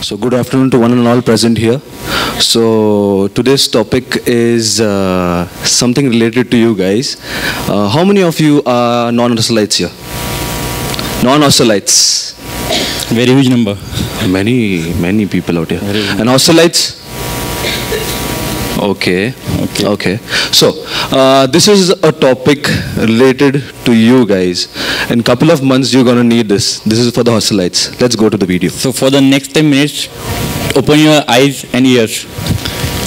So, good afternoon to one and all present here. So, today's topic is uh, something related to you guys. Uh, how many of you are non Russellites here? Non Russellites? Very huge number. Many, many people out here. And Russellites? Okay. Okay. Okay. So, uh, this is a topic related to you guys. In couple of months, you're gonna need this. This is for the Russellites. Let's go to the video. So for the next 10 minutes, open your eyes and ears.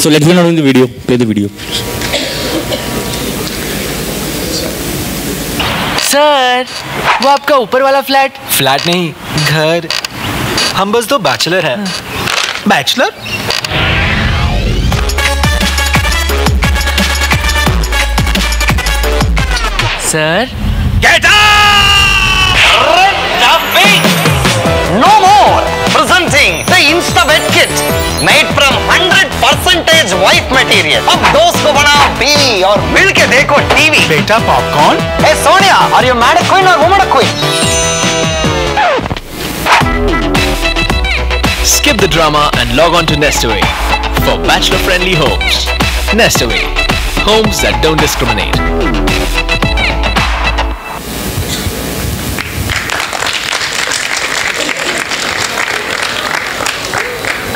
So let's go on the video. Play the video. Sir वो आपका ऊपर वाला flat flat नहीं घर हम बस दो bachelor हैं bachelor sir. Get up! Rid of it! No more! Presenting the Instabed kit made from 100% white material. Ab dost ko banao beewi aur milke dekho TV. Beta popcorn? Hey Sonia, are you mad queen or woman queen? Skip the drama and log on to Nestaway for bachelor-friendly homes. Nestaway, homes that don't discriminate.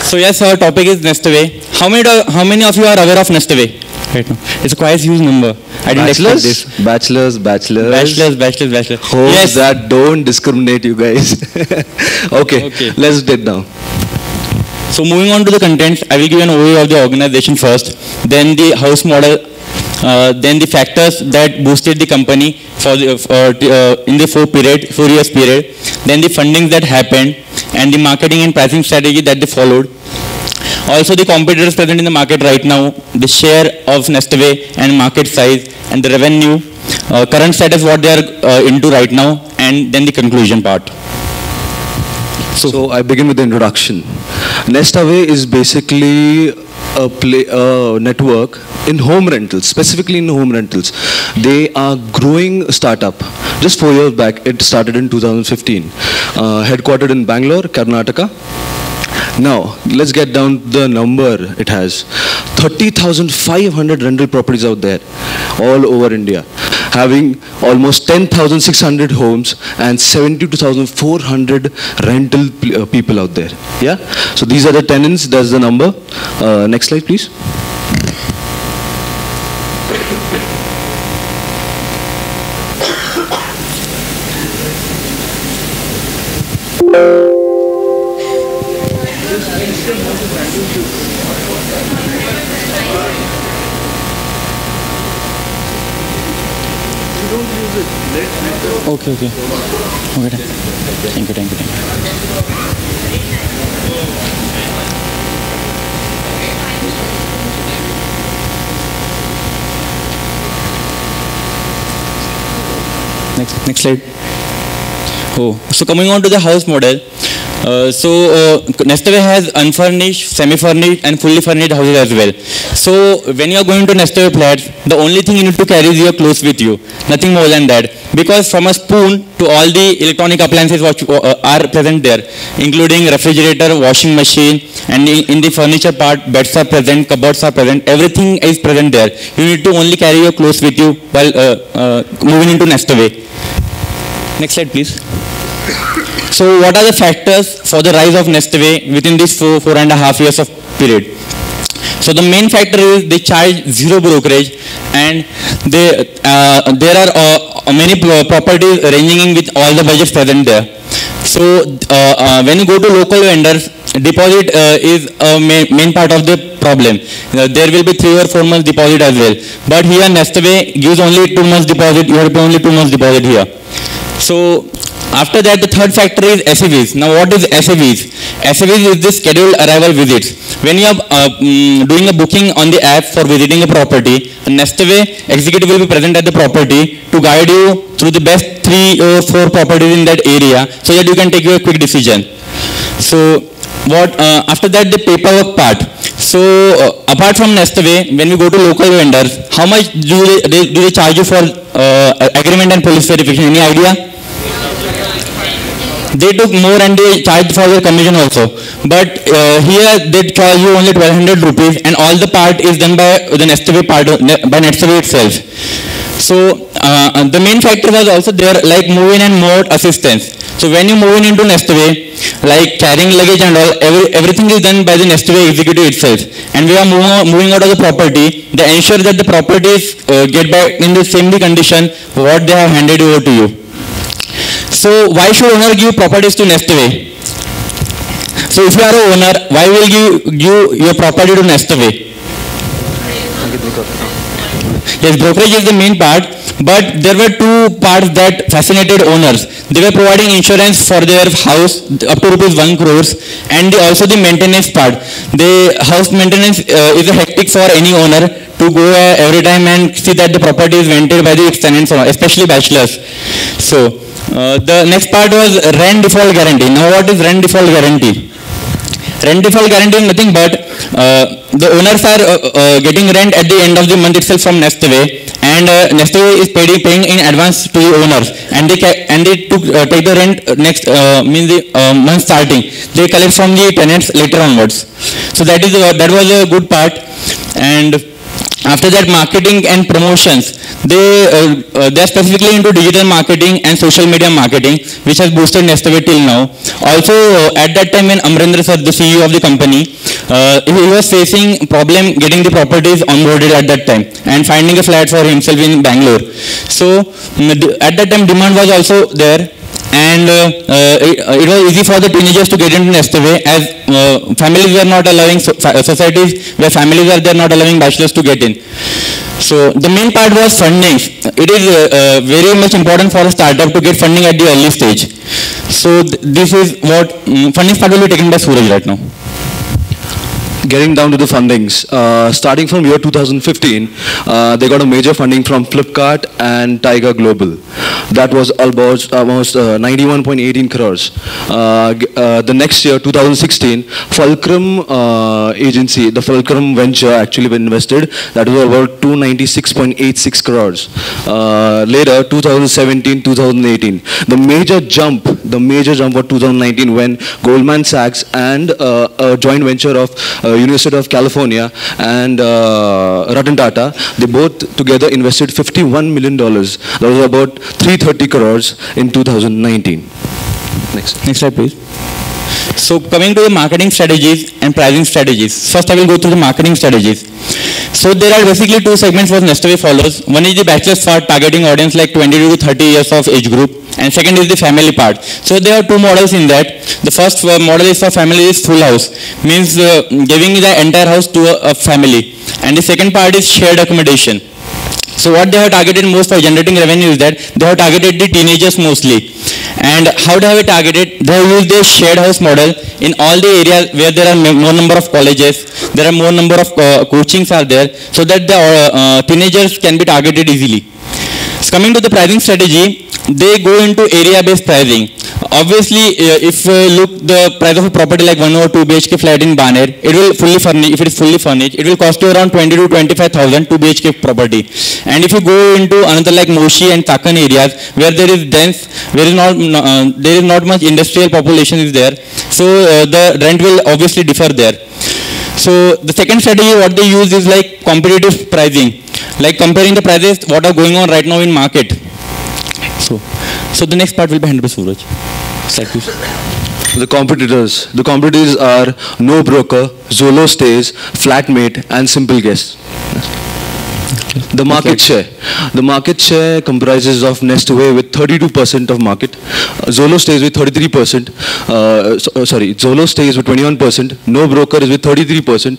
So yes, our topic is Nestaway. How many do- how many of you are aware of Nestaway? Right now, it's quite a huge number. I didn't expect this. Bachelors, bachelors, Bachelors, bachelors, bachelors. Homes yes. that don't discriminate you guys. okay, Okay. let's get down. So moving on to the contents, I will give an overview of the organization first, then the house model, uh, then the factors that boosted the company for the, uh, t- uh, in the four period, four years period, then the funding that happened, and the marketing and pricing strategy that they followed. Also the competitors present in the market right now, the share of Nestaway and market size and the revenue, uh, current status what they are uh, into right now, and then the conclusion part. So, I begin with the introduction. Nestaway is basically a play, a network in home rentals, specifically in home rentals. They are growing startup. Just four years back, it started in 2015, uh, headquartered in Bangalore, Karnataka. Now, let's get down the number it has. 30,500 rental properties out there, all over India, having almost 10,600 homes and 72,400 rental uh, people out there. Yeah? So these are the tenants, that's the number. Uh, next slide, please. Okay, okay. Okay, done. thank you, thank you, thank you. Next, next slide. Oh, so coming on to the house model. Uh, so uh, Nestaway has unfurnished, semi-furnished, and fully furnished houses as well. So when you are going to Nestaway flats, the only thing you need to carry is your clothes with you, nothing more than that. Because from a spoon to all the electronic appliances which uh, are present there, including refrigerator, washing machine, and in, in the furniture part, beds are present, cupboards are present, everything is present there. You need to only carry your clothes with you while uh, uh, moving into Nestaway. Next slide, please. So what are the factors for the rise of Nestaway within this four, four and a half years of period? So the main factor is they charge zero brokerage and they, uh, there are uh, many properties ranging in with all the budgets present there. So uh, uh, when you go to local vendors, deposit uh, is a main, main part of the problem. Uh, there will be three or four months deposit as well. But here Nestaway gives only two months deposit, you have to only two months deposit here. So after that, the third factor is SAVs. Now, what is SAVs? SAVs is the scheduled arrival visits. When you are uh, mm, doing a booking on the app for visiting a property, a Nestaway executive will be present at the property to guide you through the best three or four properties in that area so that you can take your quick decision. So, what uh, after that the paperwork part. So uh, apart from Nestaway, when we go to local vendors, how much do they, they do they charge you for uh, agreement and police verification? Any idea? they took more and they charged for their commission also. But uh, here they charge you only 1200 rupees and all the part is done by the Nestaway part, by Nestaway itself. So uh, the main factor was also there like moving and mode assistance. So when you moving into Nestaway, like carrying luggage and all, every, everything is done by the Nestaway executive itself. And we are moving, moving out of the property, they ensure that the properties uh, get back in the same condition what they have handed over to you. So why should owner give properties to Nestaway? So if you are a owner, why will you give your property to Nestaway? Yes, brokerage is the main part, but there were two parts that fascinated owners. They were providing insurance for their house up to rupees 1 crores and the- also the maintenance part. The house maintenance uh, is a hectic for any owner to go uh, every time and see that the property is rented by the tenants, especially bachelors. So uh, the next part was rent default guarantee. Now what is rent default guarantee? Rent default guarantee is nothing but the owners are uh, uh, getting rent at the end of the month itself from Nestaway and uh, Nestaway is paid, paying in advance to the owners. And they and they took, uh, take the rent next uh, means the uh, month starting. They collect from the tenants later onwards. So that is uh, that was a good part. And after that marketing and promotions. They uh, uh, they are specifically into digital marketing and social media marketing which has boosted Nestaway till now. Also uh, at that time when Amrendra sir the CEO of the company uh, he was facing problem getting the properties onboarded at that time and finding a flat for himself in Bangalore. So mm, at that time demand was also there and uh, uh, it, uh, it was easy for the teenagers to get into Nestaway as families were not allowing so, societies where families are there not allowing bachelors to get in. So the main part was funding. It is uh, uh, very much important for a startup to get funding at the early stage. So th- this is what mm, funding part will be taken by Suraj right now. Getting down to the fundings, uh, starting from year 2015, uh, they got a major funding from Flipkart and Tiger Global. That was almost almost uh, 91.18 crores. Uh, uh, the next year, 2016, Fulcrum agency, the Fulcrum venture actually invested. That was about 296.86 crores. Later, 2017, 2018, the major jump, the major jump was 2019 when Goldman Sachs and a joint venture of uh, University of California and uh, Ratan Tata, they both together invested 51 million dollars. That was about 330 crores in 2019. Next. Next slide, please. So coming to the marketing strategies and pricing strategies. First, I will go through the marketing strategies. So there are basically two segments what Nestaway follows. One is the bachelor's part targeting audience like 22 to 30 years of age group and second is the family part. So there are two models in that. The first uh, model is for family is full house, means uh, giving the entire house to a, a family. And the second part is shared accommodation. So what they have targeted most for generating revenue is that they have targeted the teenagers mostly. And how they have it targeted? They have used shared house model in all the areas where there are more number of colleges, there are more number of uh, coachings are there, so that the uh, uh, teenagers can be targeted easily. So coming to the pricing strategy, they go into area-based pricing. Obviously, uh, if uh, look the price of a property like 1 or 2 BHK flat in Baner, it will fully furnish, if it is fully furnished, it will cost you around 20 to 25,000 2 BHK property. And if you go into another like Moshi and Chakan areas where there is dense, where is not, uh, there is not much industrial population is there, so uh, the rent will obviously differ there. So the second strategy what they use is like competitive pricing, like comparing the prices what are going on right now in market. So, so the next part will be handled by Suraj. The competitors. The competitors are No Broker, Zolo Stays, Flatmate, and Simple Guest. The market share. The market share comprises of Nestaway with 32% of market. Uh, Zolo stays with 33%. Uh, so- uh, sorry, Zolo stays with 21%. No Broker is with 33%.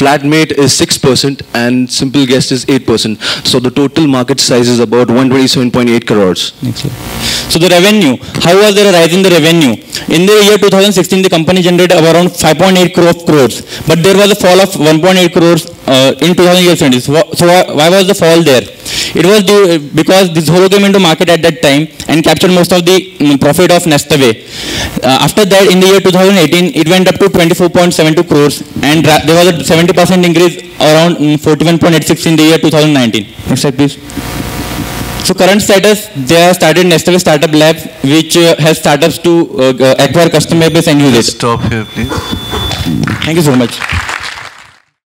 Flatmate is 6%, and Simple Guest is 8%. So the total market size is about 127.8 crores. Slide. So the revenue, how was there a rise in the revenue? In the year 2016, the company generated around 5.8 crore crores, but there was a fall of 1.8 crores uh, in 2020. So, so why was the fall there? It was due, because this Zolo came into market at that time and captured most of the mm, profit of Nestaway. Uh, after that, in the year 2018, it went up to 24.72 crores, and there was a 70% increase around mm, 41.86 in the year 2019. Next slide, please. So current status, they have started Nestle Startup Lab, which uh, has startups to uh, uh, acquire customer base and use it. Stop here, please. Thank you so much.